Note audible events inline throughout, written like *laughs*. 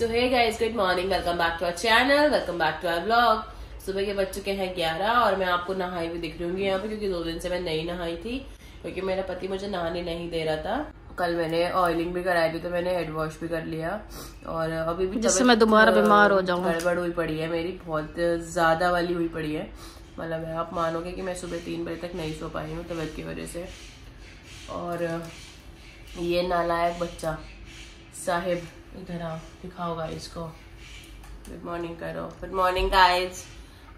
So hey guys good morning welcome back to our channel welcome back to our blog सुबह के बज चुके हैं ग्यारह और मैं आपको नहाई हुई दिख रही हूँ यहाँ पे क्योंकि दो दिन से मैं नहीं नहाई थी क्योंकि मेरा पति मुझे नहाने नहीं दे रहा था। कल मैंने ऑयलिंग भी कराई थी तो मैंने हेड वॉश भी कर लिया। और अभी भी जिससे मैं दोबारा बीमार हो जाऊँ। गड़बड़ हुई पड़ी है मेरी बहुत ज़्यादा वाली हुई पड़ी है। मतलब आप मानोगे कि मैं सुबह तीन बजे तक नहीं सो पाई हूँ तबियत की वजह से। और ये नालायक बच्चा साहिब इधर आओ दिखाओ गाइस को। गुड मॉर्निंग करो। गुड मॉर्निंग गाइस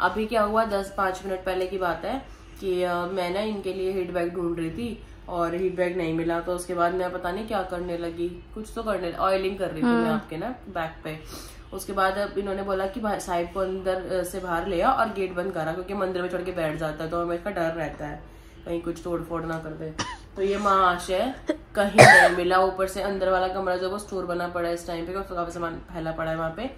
अभी क्या हुआ? दस पाँच मिनट पहले की बात है कि मैं ना इनके लिए हीट बैग ढूंढ रही थी और हीट बैग नहीं मिला तो उसके बाद मैं पता नहीं क्या करने लगी। कुछ तो करने ऑयलिंग कर रही थी मैं आपके ना बैक पे। उसके बाद अब इन्होंने बोला कि साहिब को अंदर से बाहर ले आओ और गेट बंद करा क्योंकि मंदिर में चढ़ के बैठ जाता है तो हमें इसका डर रहता है। कहीं कुछ तोड़ फोड़ ना कर दे। तो ये महाशय कहीं नहीं मिला। ऊपर से अंदर वाला कमरा जो वो स्टोर बना पड़ा है इस टाइम पे, काफ़ी सामान फैला पड़ा है वहाँ पे।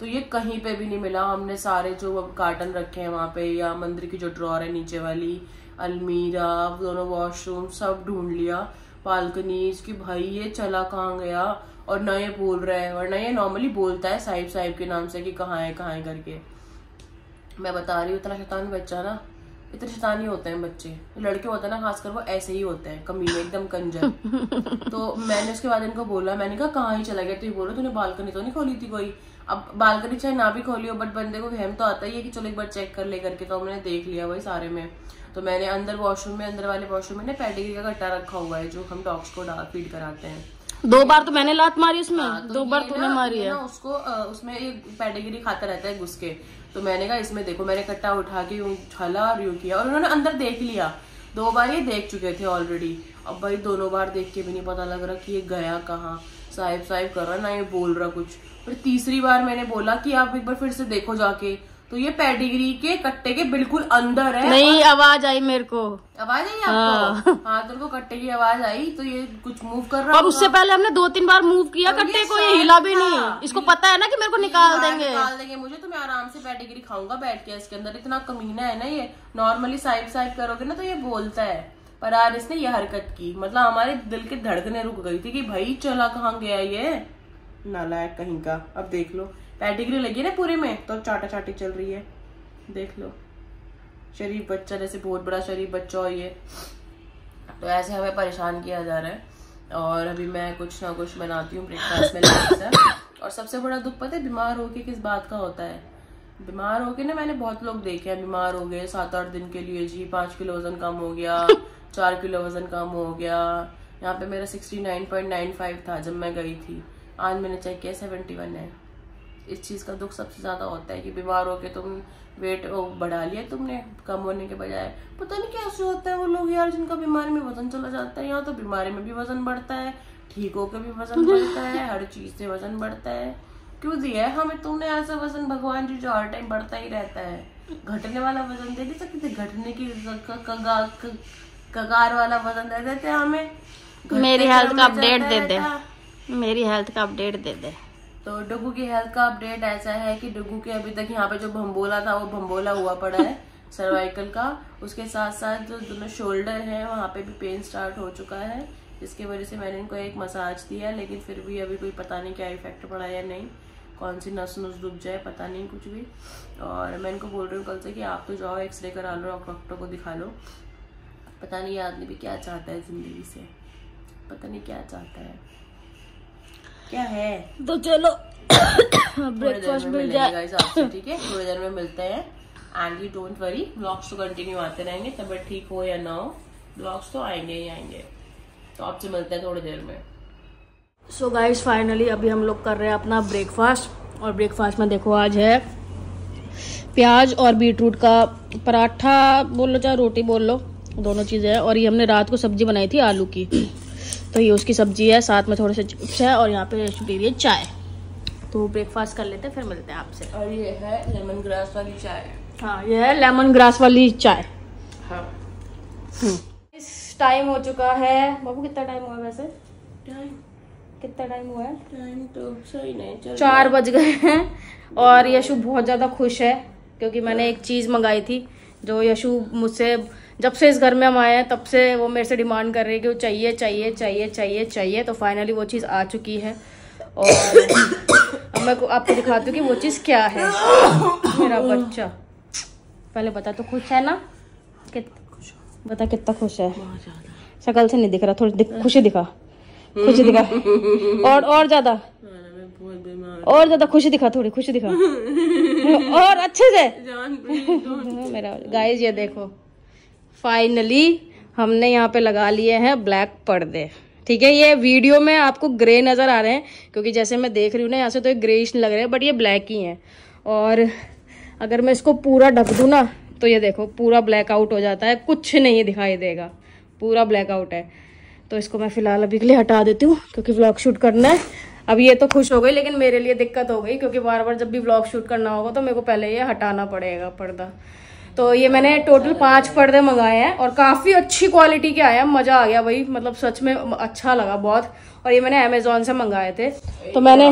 तो ये कहीं पे भी नहीं मिला। हमने सारे जो कार्टन रखे हैं वहाँ पे, या मंदिर की जो ड्रॉर है नीचे वाली, अलमीरा, दोनों वॉशरूम सब ढूंढ लिया। बालकनी, इसकी भाई ये चला कहाँ गया? और न ये बोल रहा है वरना ये नॉर्मली बोलता है साहिब साहिब के नाम से कि कहाँ है कहाँ है करके। मैं बता रही हूँ, इतना शैतान बच्चा ना। इतने शैतानी होते हैं बच्चे। लड़के होते हैं ना खासकर वो ऐसे ही होते हैं कमीने एकदम कंजर। *laughs* तो मैंने उसके बाद इनको बोला मैंने कहा कहाँ ही चला गया? तो ये बोलो तूने बालकनी तो नहीं खोली थी कोई? अब बालकनी चाहे ना भी खोली हो बट बंदे को वहम तो आता ही है कि चलो एक बार चेक कर ले करके तो हमने देख लिया वही सारे में। तो मैंने अंदर वॉशरूम में अंदर वाले वॉशरूम में ना पैडिग्री का कट्टा रखा हुआ है जो हम डॉग्स को डाल फ़ीड कराते हैं। दो बार तो मैंने लात मारी उसमें हाँ, तो दो बार तूने मारी है। उसको उसमें एक पैडिग्री खाता रहता है घुस के तो मैंने कहा इसमें देखो मैंने कट्टा उठा के यूँ छला और यूँ किया। और उन्होंने अंदर देख लिया। दो बार ये देख चुके थे ऑलरेडी अब भाई दोनों बार देख के भी नहीं पता लग रहा कि ये गया कहाँ। साहिब साहिब कर रहा ना ये बोल रहा कुछ। फिर तीसरी बार मैंने बोला कि आप एक बार फिर से देखो जाके। तो ये पेडिग्री के कट्टे के बिल्कुल अंदर है। नहीं आवाज़ आई मेरे को। आवाज़ आई आपको? हाँ, हाँ तो कट्टे की आवाज़ आई तो ये कुछ मूव कर रहा और उससे पहले हमने दो तीन बार मूव किया कट्टे को ये हिला भी नहीं। इसको पता है ना कि मेरे को निकाल देंगे। निकाल देंगे मुझे तो मैं आराम से पेडिग्री खाऊँगा बैठ के इसके अंदर। इतना कमीना है ना ये। नॉर्मली साइड साइड करोगे ना तो ये बोलता है। पर आज इसने ये हरकत की। मतलब हमारे दिल के धड़कने रुक गई थी कि भाई चला कहाँ गया ये? नालायक कहीं का। अब देख लो। पैडिग्री लगी है ना पूरे में? तो चाटा चाटी चल रही है। देख लो। शरीफ बच्चा जैसे बहुत बड़ा शरीफ बच्चा हो ये। तो ऐसे हमें परेशान किया जा रहा है। और अभी मैं कुछ ना कुछ बनाती हूँ ब्रेकफास्ट में *coughs* और सबसे बड़ा दुख पता है बीमार होके किस बात का होता है? बीमार होके ना मैंने बहुत लोग देखे हैं बीमार हो गए सात आठ दिन के लिए जी पाँच किलो वज़न कम हो गया *laughs* चार किलो वज़न कम हो गया। यहाँ पे मेरा sixty nine point nine five था जब मैं गई थी। आज मैंने चेक किया सेवेंटी वन है। इस चीज़ का दुख सबसे ज़्यादा होता है कि बीमार होके तुम वेट बढ़ा लिया तुमने कम होने के बजाय। पता नहीं कैसे होता है वो लोग यार जिनका बीमारी में वज़न चला जाता है यहाँ तो बीमारी में भी वज़न बढ़ता है ठीक होकर भी वज़न बढ़ता है हर चीज़ से वज़न बढ़ता है। क्यों दिया है हमें तुमने ऐसा वज़न? भगवान जी जो हर टाइम बढ़ता ही रहता है। घटने वाला वज़न दे नहीं सकते घटने की कगार वाला वज़न दे देते हमें। मेरी हेल्थ का अपडेट दे दे। मेरी हेल्थ का अपडेट दे दे। तो डुगू की हेल्थ का अपडेट ऐसा है कि डुगू के अभी तक यहाँ पे जो भम्बोला था, वो भम्बोला हुआ पड़ा है सर्वाइकल का। उसके साथ साथ जो दोनों शोल्डर है, वहाँ पे भी पेन स्टार्ट हो चुका है। जिसकी वजह से मैंने इनको एक मसाज दिया, लेकिन फिर भी अभी कोई पता नहीं क्या इफ़ेक्ट पड़ा या नहीं। कौन सी नस नुस डूब जाए, पता नहीं कुछ भी। और मैं इनको बोल रही हूँ कल से कि आप तो जाओ एक्सरे करा लो, डॉक्टर को दिखा लो। पता नहीं आदमी भी क्या चाहता है ज़िंदगी से। पता नहीं क्या चाहता है। क्या है? तो चलो *coughs* ब्रेकफास्ट मिल जाए। *coughs* ठीक है? थोड़ी देर में मिलते हैं। And you don't worry blogs तो कंटिन्यू आते रहेंगे तबियत ठीक हो या ना हो ब्लॉग्स तो आएँगे ही आएँगे। तो आपसे मिलते हैं थोड़ी देर में। सो गाइस फाइनली अभी हम लोग कर रहे हैं अपना ब्रेकफास्ट और ब्रेकफास्ट में देखो आज है प्याज और बीटरूट का पराठा बोल लो चाहे रोटी बोल लो दोनों चीज़ें हैं। और ये हमने रात को सब्ज़ी बनाई थी आलू की। तो ये उसकी सब्ज़ी है साथ में थोड़े से चिप्स है और यहाँ पे पी रही है चाय। तो ब्रेकफास्ट कर लेते हैं फिर मिलते हैं आपसे। और ये है लेमन ग्रास वाली चाय। हाँ ये है लेमन ग्रास वाली चाय। हाँ। इस टाइम हो चुका है बाबू कितना टाइम हुआ वैसे? टाइम कितना टाइम हुआ है? टाइम तो सही नहीं चार बज गए हैं और यशु बहुत ज़्यादा खुश है क्योंकि मैंने एक चीज़ मंगाई थी जो यशु मुझसे जब से इस घर में हम आए हैं तब से वो मेरे से डिमांड कर रही है कि वो चाहिए चाहिए चाहिए चाहिए चाहिए तो फाइनली वो चीज़ आ चुकी है। और अब मैं आपको दिखाती हूँ कि वो चीज़ क्या है। मेरा बच्चा। पहले बता तो खुश है ना? कित बता कितना खुश है। शक्ल से नहीं दिख रहा थोड़ी दिख, खुशी दिखा। खुशी दिखा। और और ज़्यादा। और ज़्यादा खुशी दिखा थोड़ी खुशी दिखा। और अच्छे से। मेरा गाइस ये देखो। फाइनली हमने यहाँ पे लगा लिए हैं ब्लैक पर्दे। ठीक है, ये वीडियो में आपको ग्रे नज़र आ रहे हैं, क्योंकि जैसे मैं देख रही हूँ ना, यहाँ से तो ये ग्रेइश लग रहे हैं बट ये ब्लैक ही हैं। और अगर मैं इसको पूरा ढक दूँ ना तो ये देखो, पूरा ब्लैक आउट हो जाता है, कुछ नहीं दिखाई देगा। पूरा ब्लैक आउट है। तो इसको मैं फ़िलहाल अभी के लिए हटा देती हूँ, क्योंकि व्लॉग शूट करना है। अब ये तो खुश हो गई, लेकिन मेरे लिए दिक्कत हो गई, क्योंकि बार बार जब भी व्लॉग शूट करना होगा तो मेरे को पहले ये हटाना पड़ेगा पर्दा। तो ये मैंने टोटल पाँच पर्दे मंगाए हैं और काफ़ी अच्छी क्वालिटी के आए हैं। मज़ा आ गया भाई मतलब सच में अच्छा लगा बहुत। और ये मैंने अमेजोन से मंगाए थे। तो मैंने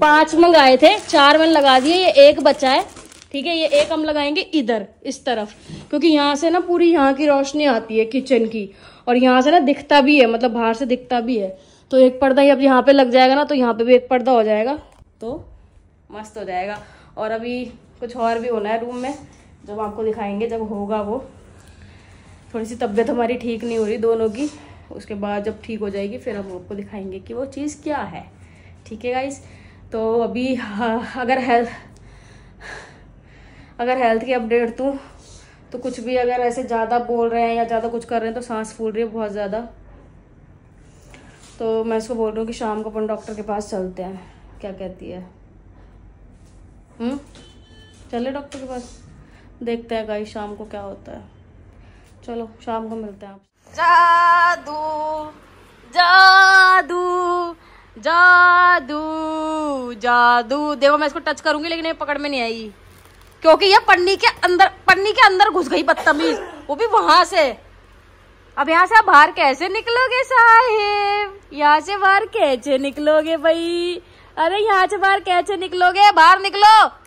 पाँच मंगाए थे, चार मैंने लगा दिए, ये एक बचा है। ठीक है, ये एक हम लगाएँगे इधर, इस तरफ़। क्योंकि यहाँ से ना पूरी यहाँ की रोशनी आती है किचन की। और यहाँ से ना दिखता भी है मतलब बाहर से दिखता भी है। तो एक पर्दा ही अब यहाँ पे लग जाएगा ना तो यहाँ पे भी एक पर्दा हो जाएगा। तो मस्त हो जाएगा। और अभी कुछ और भी होना है रूम में। जब आपको दिखाएँगे जब होगा वो। थोड़ी सी तबीयत हमारी ठीक नहीं हो रही दोनों की। उसके बाद जब ठीक हो जाएगी, फिर हम आपको दिखाएँगे कि वो चीज़ क्या है। ठीक है गाइस तो अभी अगर हेल्थ अगर हेल्थ की अपडेट दूँ तो कुछ भी अगर ऐसे ज़्यादा बोल रहे हैं या ज़्यादा कुछ कर रहे हैं तो सांस फूल रही है बहुत ज़्यादा। तो मैं इसको बोल रही हूँ कि शाम को अपन डॉक्टर के पास चलते हैं। क्या कहती है? हम्म? चले डॉक्टर के पास। देखते हैं गाइस शाम को क्या होता है। चलो, शाम को मिलते हैं। आप जादू जादू जादू जादू। देखो, मैं इसको टच करूँगी, लेकिन ये पकड़ में नहीं आई। क्योंकि ये पन्नी के अंदर, पन्नी के अंदर घुस गई बदतमीज। वो भी वहाँ से। अब यहाँ से आप बाहर कैसे निकलोगे, साहेब? यहाँ से बाहर कैसे निकलोगे भाई? अरे, यहाँ से बाहर कैसे निकलोगे? बाहर निकलो।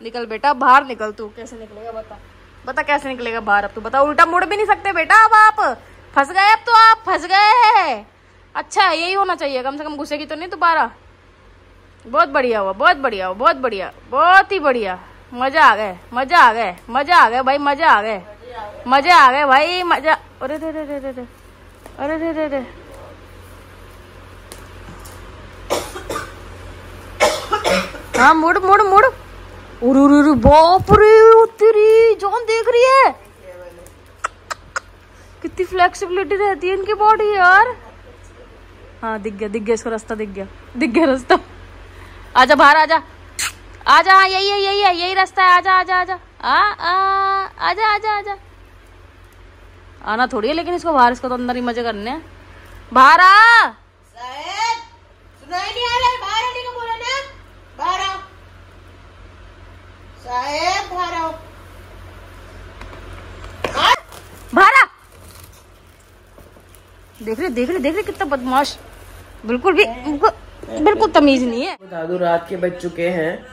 निकल बेटा, बाहर निकल तू। कैसे निकलेगा बता। बता कैसे निकलेगा बाहर अब तू। बता, उल्टा मुड़ भी नहीं सकते बेटा अब आप। फंस गए अब तो आप, फंस गए अच्छा यही होना चाहिए। कम से कम घुसेगी तो नहीं दोबारा। बहुत बढ़िया हुआ, बहुत बढ़िया हुआ, बहुत बढ़िया, बहुत ही बढ़िया। मज़ा आ गए, मज़ा आ गए, मज़ा आ गए भाई, मज़ा आ गए। मज़ा आ गए भाई, मज़ा। अरे रे रे रे रे रे अरे रे रे रे हाँ मुड़ मुड़ मुड़। बाप रे तेरी जान देख रही है। कितनी फ्लेक्सिबिलिटी रहती है इनकी बॉडी यार। हाँ दिख गया दिख गया, इसको रास्ता दिख गया दिख गया रास्ता। आजा बाहर, आजा। आजा हाँ यही है यही है यही रास्ता है। आजा आजा आजा। आ आ, आजा आजा आजा। आना थोड़ी है, लेकिन इसको बाहर, इसको तो अंदर ही मज़े करने हैं। बाहर आ। सुनाई नहीं आ रहा है बाहर आने को बोला ना बाहर आओ साहेब आओ देख रहे देख रहे देख रहे कितना बदमाश। बिल्कुल भी बिल्कुल- बिल्कुल तमीज नहीं है। दादू रात के बज चुके हैं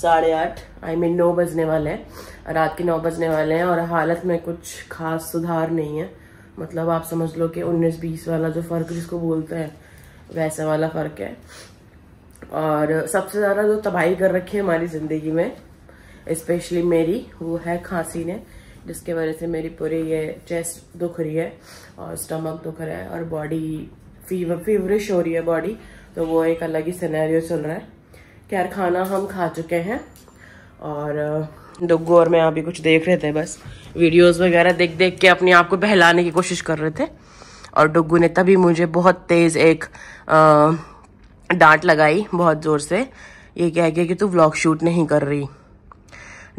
साढ़े आठ आई मीन नौ बजने वाले हैं। रात के नौ बजने वाले हैं और हालत में कुछ खास सुधार नहीं है। मतलब आप समझ लो कि उन्नीस बीस वाला जो फ़र्क जिसको बोलते हैं वैसा वाला फ़र्क है। और सबसे ज़्यादा जो तबाही कर रखी है हमारी ज़िंदगी में स्पेशली मेरी वो है खांसी ने जिसके वजह से मेरी पूरी ये चेस्ट दुख रही है और स्टमक दुख रहा है और बॉडी फीवर फीवरिश हो रही है बॉडी तो वो एक अलग ही सिनेरियो चल रहा है। खैर खाना हम खा चुके हैं और अ, डुग्गू और मैं अभी कुछ देख रहे थे बस। वीडियोस वगैरह देख देख के अपने आप को बहलाने की कोशिश कर रहे थे और डुग्गू ने तभी मुझे बहुत तेज एक अ, डांट लगाई बहुत ज़ोर से ये कह के कि तू व्लॉग शूट नहीं कर रही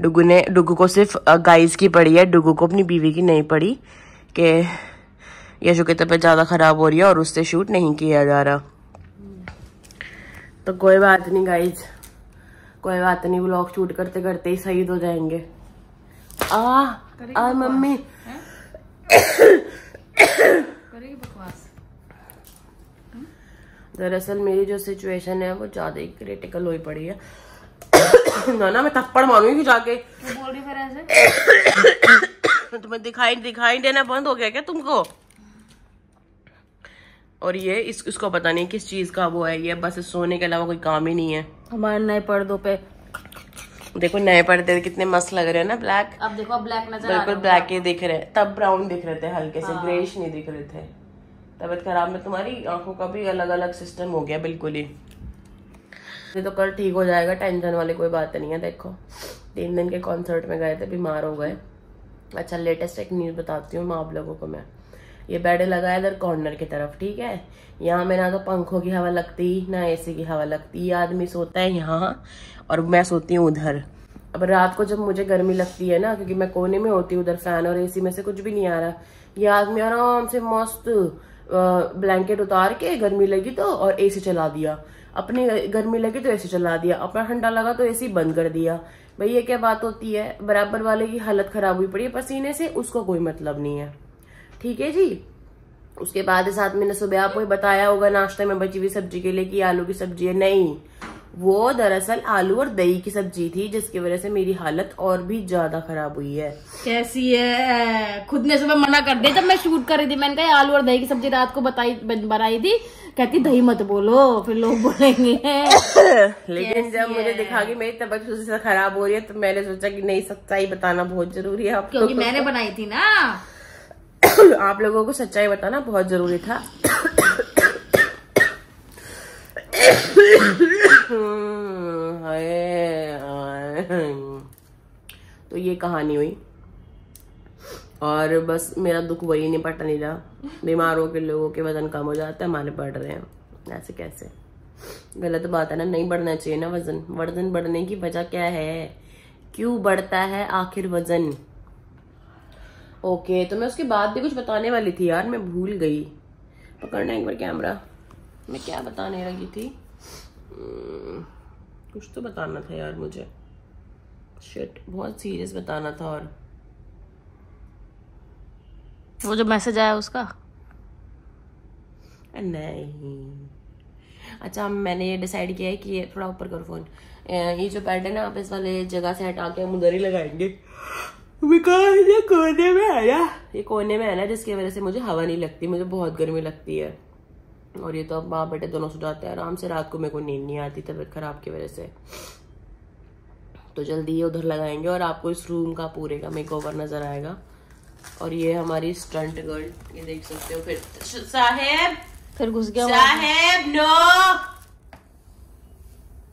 डुगू ने डुगू को सिर्फ़ गाइस की पड़ी है डुगू को अपनी बीवी की नहीं पड़ी कि यशु की तबीयत ज़्यादा खराब हो रही है और उससे शूट नहीं किया जा रहा तो कोई बात नहीं गाइज़ कोई बात नहीं व्लॉग शूट करते करते ही शहीद हो जाएँगे आ आ मम्मी करेगी बकवास दरअसल मेरी जो सिचुएशन है वो ज़्यादा ही क्रिटिकल हुई पड़ी है। *coughs* ना ना मैं थप्पड़ मारूँगी जाके। बोल रही फिर ऐसे? *coughs* तुम्हें दिखाई दिखाई देना बंद हो गया क्या तुमको? और ये इस, इसको पता नहीं किस चीज़ का वो है ये बस सोने के अलावा कोई काम ही नहीं है। हमारे नए पर्दों पे। देखो नए पर्दे कितने मस्त लग रहे हैं ना ब्लैक अब देखो ब्लैक नज़र बिल्कुल ब्लैक ही। दिख रहे हैं। तब ब्राउन दिख रहे थे हल्के से ग्रेश नहीं दिख रहे थे। तबीयत खराब में तुम्हारी आँखों का भी अलग अलग सिस्टम हो गया बिल्कुल ही। ये तो कल ठीक हो जाएगा, टेंशन वाली कोई बात नहीं है, देखो। तीन दिन के कॉन्सर्ट में गए थे, बीमार हो गए। अच्छा लेटेस्ट एक न्यूज़ बताती हूँ आप लोगों को मैं। ये बेड लगा है इधर कॉर्नर की तरफ़, ठीक है? यहाँ में ना तो पंखों की हवा लगती, ना एसी की हवा लगती, ये आदमी सोता है यहाँ और मैं सोती हूँ उधर। अब रात को जब मुझे गर्मी लगती है ना, क्योंकि मैं कोने में होती हूँ उधर फ़ैन और एसी में से कुछ भी नहीं आ रहा, ये आदमी आराम से मस्त ब्लैंकेट उतार के गर्मी लगी तो और एसी चला दिया। अपनी गर्मी लगी तो एसी चला दिया। अपना ठंडा लगा तो एसी बंद कर दिया। भाई, ये क्या बात होती है? बराबर वाले की हालत खराब हुई पड़ी है पसीने से, उसको कोई मतलब नहीं है। ठीक है जी? उसके बाद साथ मैंने सुबह आपको बताया होगा, नाश्ते में बची हुई सब्ज़ी के लिए कि आलू की सब्ज़ी है। नहीं। वो दरअसल आलू और दही की सब्ज़ी थी जिसकी वजह से मेरी हालत और भी ज़्यादा खराब हुई है कैसी है खुद ने सुबह मना कर दिया जब मैं शूट कर रही थी मैंने कहा आलू और दही की सब्ज़ी रात को बताई बनाई थी कहती दही मत बोलो फिर लोग बोलेंगे लेकिन जब मुझे दिखा कि मेरी तबीयत उससे खराब हो रही है तो मैंने सोचा कि नहीं सच्चाई बताना बहुत ज़रूरी है क्योंकि मैंने बनाई थी ना आप लोगों को सच्चाई बताना बहुत ज़रूरी था *laughs* तो ये कहानी हुई। और बस मेरा दुख वही नहीं पट नहीं रहा। बीमारों के लोगों के वज़न कम हो जाता है, हमारे बढ़ रहे हैं। ऐसे कैसे? गलत बात है ना, नहीं बढ़ना चाहिए ना वज़न। वज़न बढ़ने की वजह क्या है? क्यों बढ़ता है आखिर वज़न? ओके तो मैं उसके बाद भी कुछ बताने वाली थी यार, मैं भूल गई। पकड़ना एक बार कैमरा। मैं क्या बताने लगी थी? कुछ तो बताना था यार मुझे। शिट बहुत सीरियस बताना था और वो जो मैसेज आया उसका? नहीं। अच्छा मैंने ये डिसाइड किया है कि ये थोड़ा ऊपर करो फ़ोन ये जो पैड है ना आप इस वाले जगह से हटा के हम उधर ही लगाएँगे। बिकॉज़ ये कोने में है ना ये कोने में है ना जिसकी वजह से मुझे हवा नहीं लगती मुझे बहुत गर्मी लगती है। और ये तो अब बाप बेटे दोनों सो जाते हैं। आराम से रात को मेरे को नींद नहीं आती तबीयत खराब की वजह से। तो जल्दी ये उधर लगाएँगे और आपको इस रूम का पूरे का मेक ओवर नज़र आएगा। और ये हमारी स्टंट गर्ल ये देख सकते हो फिर। साहेब! फिर घुस गया साहेब नो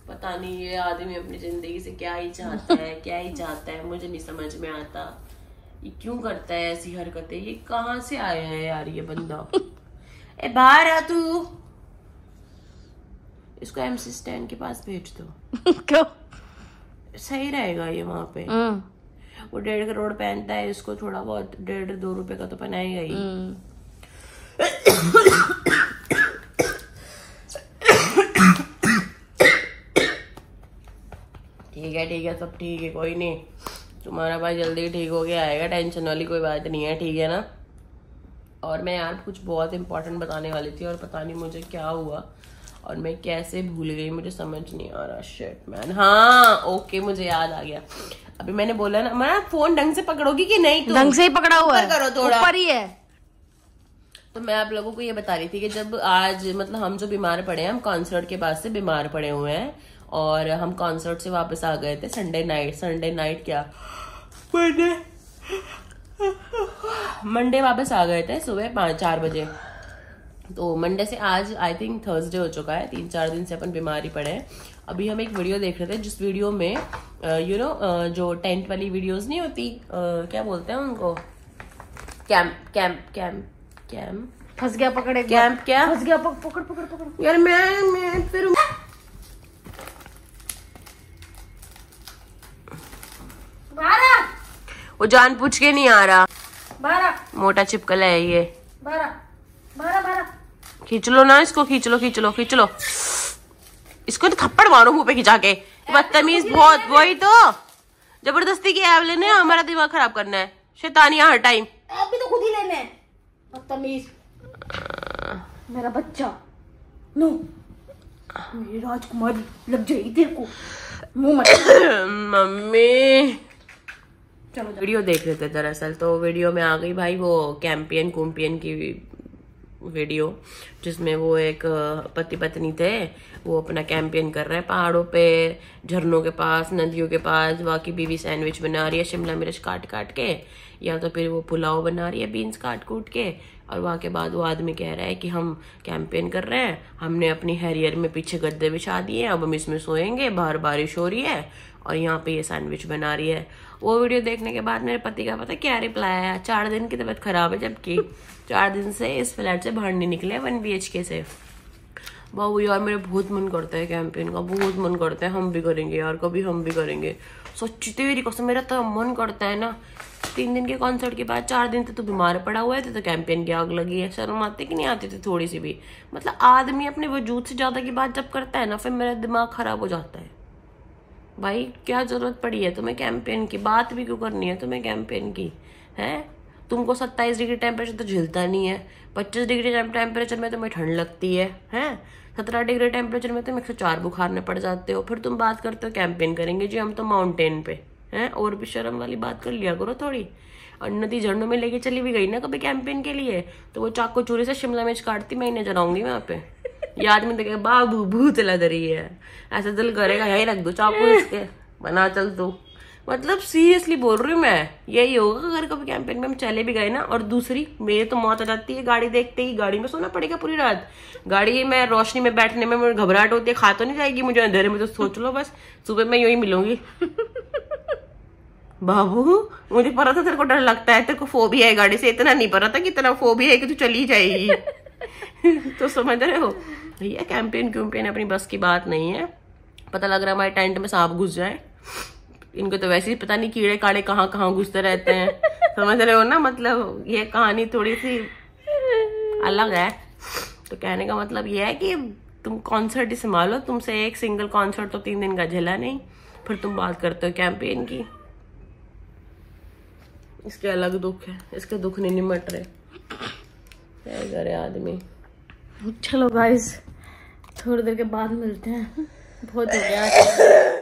पता नहीं ये आदमी अपनी ज़िंदगी से क्या ही चाहता है क्या ही चाहता है मुझे नहीं समझ में आता। ये क्यों करता है ऐसी हरकतें? ये कहाँ से आया है यार ये बंदा? ए बाहर आ तू। इसको एमसी स्टैंड के पास भेज दो। *laughs* क्यों? सही रहेगा ये वहाँ पे। हम्म। वो डेढ़ करोड़ पहनता है इसको थोड़ा बहुत डेढ़ दो रुपए का तो पहनाएगा ही। ठीक है ठीक है सब ठीक है कोई नहीं। तुम्हारा भाई जल्दी ठीक हो गया आएगा टेंशन वाली कोई बात नहीं है ठीक है ना? और मैं यार कुछ बहुत इंपॉर्टेंट बताने वाली थी और पता नहीं मुझे क्या हुआ और मैं कैसे भूल गई मुझे समझ नहीं आ रहा। शेट मैन हाँ ओके मुझे याद आ गया। अभी मैंने बोला ना मैं फ़ोन ढंग से पकड़ोगी कि नहीं ढंग से ही पकड़ा हुआ है। करो थोड़ा। ऊपर ही है। तो मैं आप लोगों को ये बता रही थी कि जब आज मतलब हम जो बीमार पड़े हैं हम कॉन्सर्ट के बाद से बीमार पड़े हुए हैं और हम कॉन्सर्ट से वापस आ गए थे संडे नाइट संडे नाइट क्या? मंडे वापस आ गए थे सुबह पाँच चार बजे। तो मंडे से आज आई थिंक थर्सडे हो चुका है। तीन चार दिन से अपन बीमारी पड़े हैं। अभी हम एक वीडियो देख रहे थे जिस वीडियो में यू नो जो टेंट वाली वीडियोस नहीं होती uh, क्या बोलते हैं उनको? कैंप कैंप कैंप कैंप फंस गया पकड़े कैंप क्या फंस गया पकड़ पकड़ पकड़। यार मैं मैं फिर वो जान पूछ के नहीं आ रहा। बारह मोटा चिपकला है ये। बारह बारह बारह खींच लो ना इसको खींच लो खींच लो खींच लो। इसको तो थप्पड़ मारो मुँह पे खिंचा के बदतमीज बहुत वही तो। ज़बरदस्ती की ऐप लेने हमारा दिमाग खराब करना है। शैतानिया हर टाइम। अभी तो खुद ही लेने बदतमीज। मेरा बच्चा। नो। मेरी राजकुमारी लग जाएगी तेरे को। मुँह मत *coughs* मम्मी। चलो वीडियो देख रहे थे दरअसल। तो वीडियो में आ गई भाई वो कैंपियन कुम्पियन की वीडियो, जिसमें वो एक पति पत्नी थे, वो अपना कैंपियन कर रहे हैं पहाड़ों पे, झरनों के पास, नदियों के पास, बाकी बीवी सैंडविच बना रही है, शिमला मिर्च काट काट के, या तो फिर वो पुलाव बना रही है, बीन्स काट कूट के और वहाँ के बाद वो आदमी कह रहा है कि हम कैंपेन कर रहे हैं, हमने अपनी हैरियर में पीछे गद्दे बिछा दिए अब हम इसमें सोएँगे, बाहर बारिश हो रही है और यहाँ पे ये सैंडविच बना रही है। वो वीडियो देखने के बाद मेरे पति का पता क्या रिप्लाई आया? चार दिन की तबीयत खराब है जबकि चार दिन से इस फ्लैट से बाहर नहीं निकले वन बी से। बाबू यार, मेरे बहुत मन करता है कैंपेन का, बहुत मन करता है, हम भी करेंगे यार, कभी हम भी करेंगे। तेरी कसम, मेरा तो मन करता है ना तीन दिन के कॉन्सर्ट के बाद, चार दिन तक तो बीमार पड़ा हुआ है तो तो कैंपेन की आग लगी है। शर्म आती कि नहीं आती थी थोड़ी सी भी। मतलब आदमी अपने वजूद से ज़्यादा की बात जब करता है ना, फिर मेरा दिमाग खराब हो जाता है। भाई, क्या ज़रूरत पड़ी है तुम्हें कैंपेन की? बात भी क्यों करनी है तुम्हें कैंपेन की? है? तुमको सत्ताईस डिग्री टेम्परेचर तो झिलता नहीं है। पच्चीस डिग्री टेम्परेचर में तुम्हें ठंड लगती है, हैं? सत्रह डिग्री टेम्परेचर में तुम एक सौ चार बुखार में पड़ जाते हो। फिर तुम बात करते हो कैंपेन करेंगे, जी, हम तो माउंटेन पे। हैं? और भी शर्म वाली बात कर लिया करो थोड़ी। और नदी झरनों में लेके चली भी गई ना कभी कैंपेन के लिए तो वो चाकू चूरी से शिमला मिर्च काटती, मैं नज़र आऊँगी वहाँ पे। याद में देखे, बाबू भूत लग रही है। ऐसा दिल करेगा, यही रख दो चाकू इसके। बना, चल तू। मतलब सीरियसली बोल रही हूँ मैं, यही होगा अगर कभी कैंपेन में हम चले भी गए ना, और दूसरी, मेरे तो मौत आ जाती है गाड़ी देखते ही, गाड़ी में सोना पड़ेगा पूरी रात। गाड़ी में, रोशनी में बैठने में मुझे घबराहट होती है, खा तो नहीं जाएगी मुझे, अंधेरे में तो सोच लो बस, सुबह मैं यू ही मिलूँगी। बाबू मुझे पता था तेरे को डर लगता है तेरे को फोबिया है गाड़ी से इतना नहीं पता था कि इतना फोबिया है कि तू चली जाएगी। *laughs* तो समझ रहे हो? भैया कैंपेन क्यूम्पेन अपनी बस की बात नहीं है। पता लग रहा है हमारे टेंट में सांप घुस जाए। इनको तो वैसे ही पता नहीं कीड़े काड़े कहाँ कहाँ घुसते रहते हैं। समझ रहे हो ना? मतलब ये कहानी थोड़ी सी अलग है। तो कहने का मतलब ये है कि तुम कॉन्सर्ट ही संभालो। तुमसे एक सिंगल कॉन्सर्ट तो तीन दिन का झेला नहीं। फिर तुम बात करते हो कैंपेन की। इसके अलग दुख है। इसके दुख नहीं निमट रहे। करे आदमी। चलो गाइस थोड़ी देर के बाद मिलते हैं। बहुत हो गया